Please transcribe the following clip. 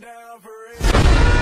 down for it.